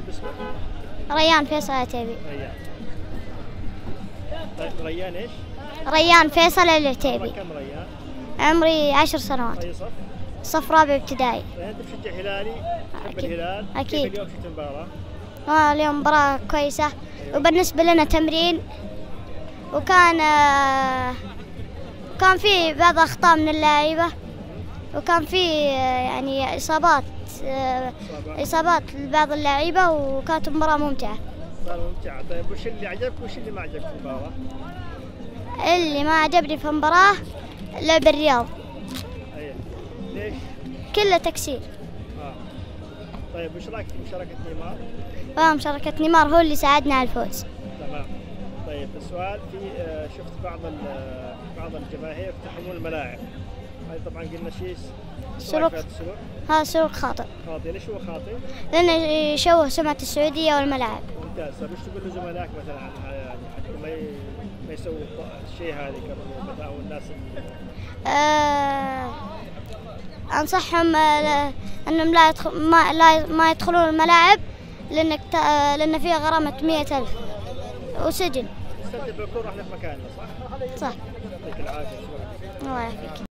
باسمك؟ ريان فيصل العتيبي ريان طيب ريان إيش؟ ريان فيصل العتيبي كم ريان؟ عمري عشر سنوات أي صف؟ صف رابع ابتدائي طيب أنت بتشجع هلالي؟ أكيد. الهلال؟ كيف اليوم شفت المباراة؟ آه، اليوم مباراة كويسة وبالنسبة لنا تمرين وكان آه، كان في بعض أخطاء من اللاعيبة وكان في آه، يعني إصابات آه، إصابات لبعض اللاعيبة وكانت مباراة ممتعة. صار ممتع طيب وش اللي عجبك وش اللي ما عجبك في المباراة؟ اللي ما عجبني في المباراة لعب الرياض. اي ليش؟ كله تكسير. آه. طيب وش رايك في مشاركة نيمار؟ ومشاركة نيمار هو اللي ساعدنا على الفوز. تمام. طيب السؤال في آه، شفت بعض آه، بعض الجماهير يقتحمون الملاعب. هذه طبعا قلنا شيء سلوك. هذا سلوك خاطئ. خاطئ. ليش هو خاطئ؟ لأنه يشوه سمعة السعودية والملاعب. ممتاز. طيب وش تقول لزملائك مثلا عن يعني حتى ما ما يسووا الشيء هذا قبل أو الناس اللي- آه أنصحهم آه، أنهم لا يدخل ما لا ما يدخلون الملاعب لأنك ت- آه، لأن فيها غرامة مئة ألف. وسجن. تستمتع بالكورة إحنا في مكاننا صح؟ صح. يعطيك العافية. الله يعافيك.